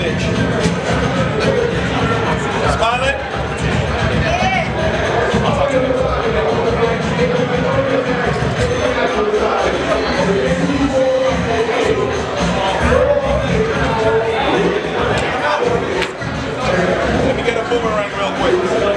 bandage? Smiling? Let me get a boomerang real quick.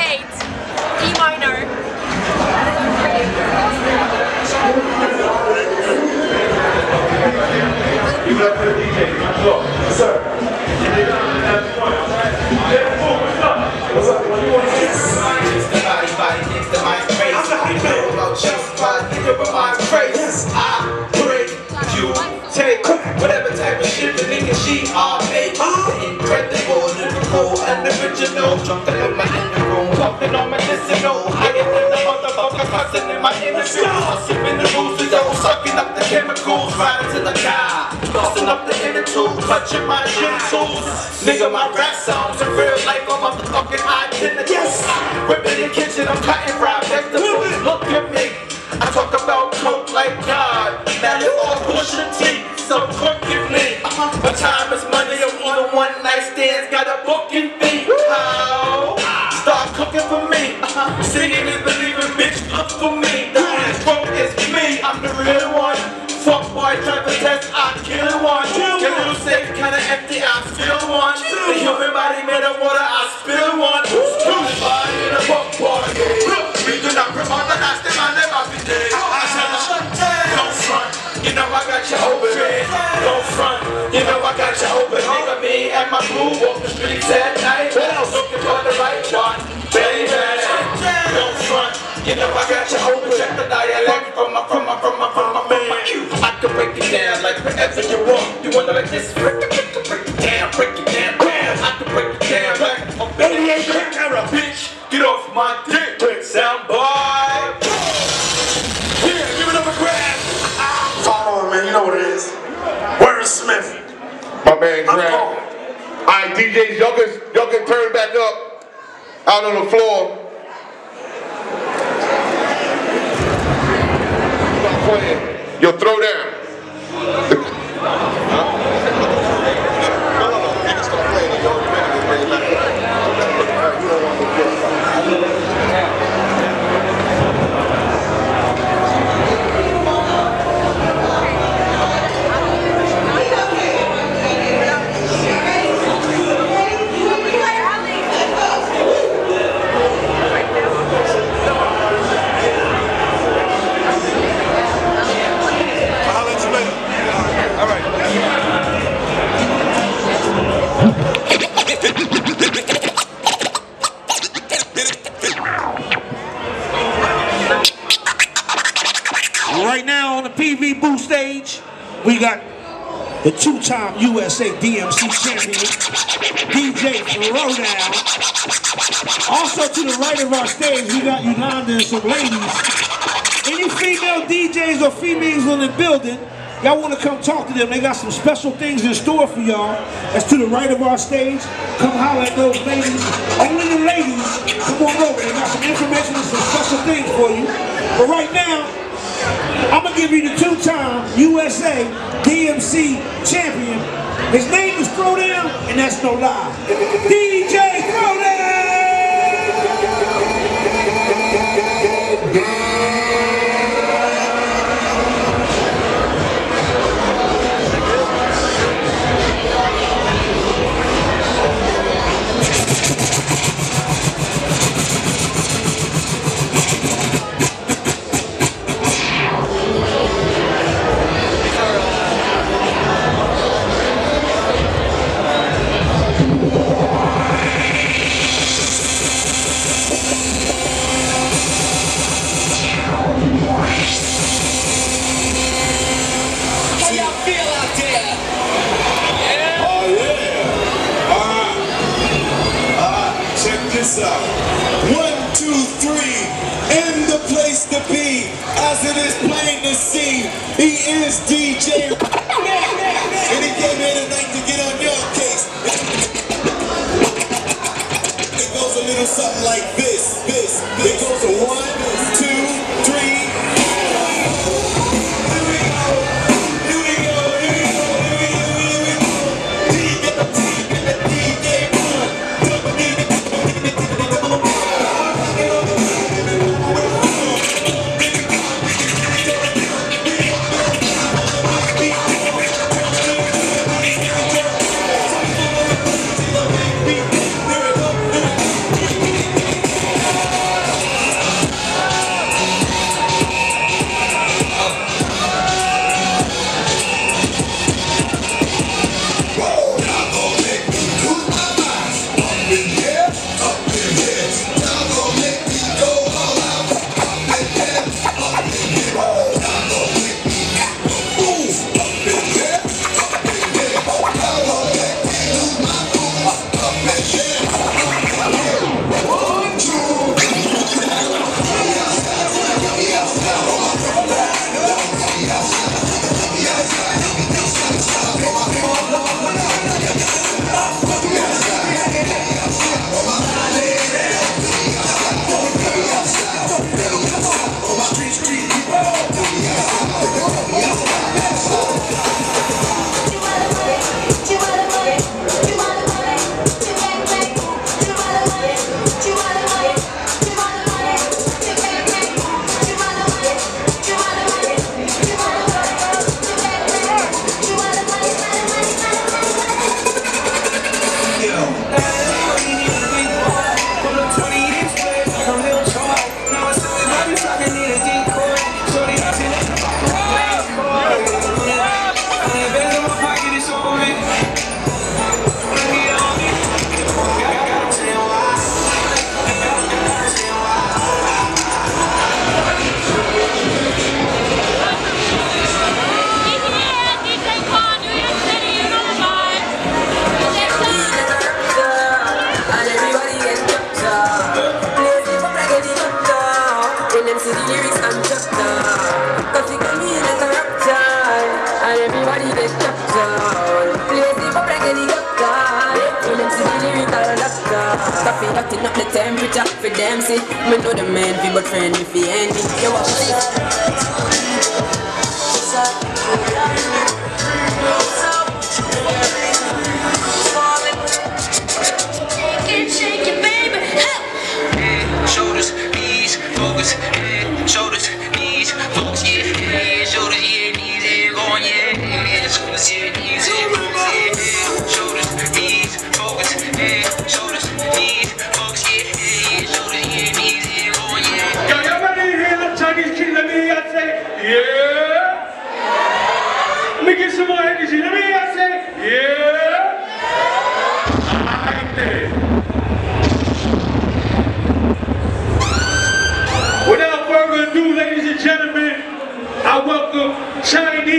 128. E minor. You got the DJ. Look, sir. What's up? What do you want to It's the body, body, it's the mind crazy. You know about Chelsea, body, you know about crazy. I pray you take whatever type of shit the nigga she are made. Incredible, lyrical, and original. Jumping on my inner room, talking on medicinal. Higher than the motherfucker, cussing in my inner room. Sipping the rules, yo, sucking up the chemicals, riding to the car. Busting up the inner tube, clutching my genitals. Nigga, my rap sounds in real life, I'm motherfucking identity. Yes. Whipping in the kitchen, I'm cutting fried vegetables. For and believing, bitch, look for me. The quote is me, I'm the real one. Fuck boy, try to test, I kill one. Your little safe kinda empty, I feel one. The human body made of water, I spill DJs, y'all can, y'all can turn back up out on the floor. Stage, we got the two-time USA DMC champion, DJ Throwdown. Also to the right of our stage, we got Yolanda and some ladies. Any female DJs or females in the building, y'all want to come talk to them. They got some special things in store for y'all. That's to the right of our stage. Come holler at those ladies. Only the ladies, come on over. They got some information and some special things for you. But right now, I'm gonna give you the two-time USA DMC champion. His name is Throwdown, and that's no lie. DJ Throwdown! The place to be, as it is plain to see, he is DJ.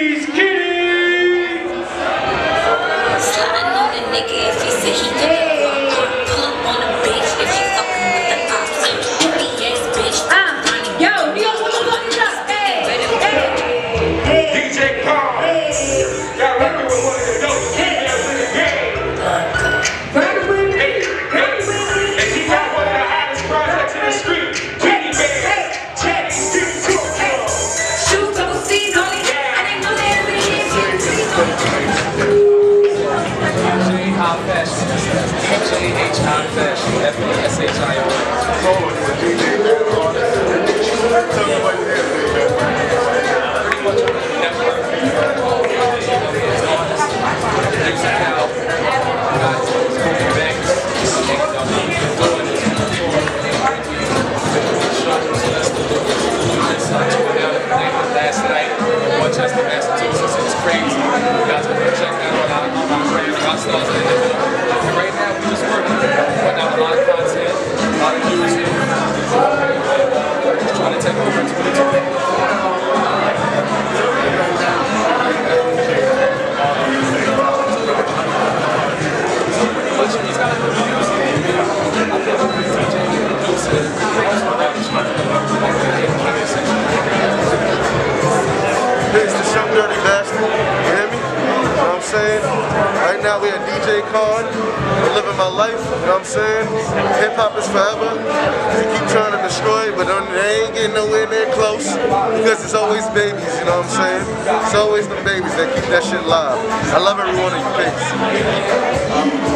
Chinese Kitty. Sliding on a nigga if he said he did Pull up on a bitch if she fucking with the ops. Dirty ass bitch. Ah, yo, Dios, what the fuck is up? Hey, hey, DJ Carl. Got F Young Dirty Bastard. You hear me? You know what I'm saying? Right now we at DJ. I'm living my life. You know what I'm saying? Hip hop is forever. They keep trying to destroy it, but they ain't getting nowhere near close because it's always babies. You know what I'm saying? It's always the babies that keep that shit live. I love every one of you. Peace.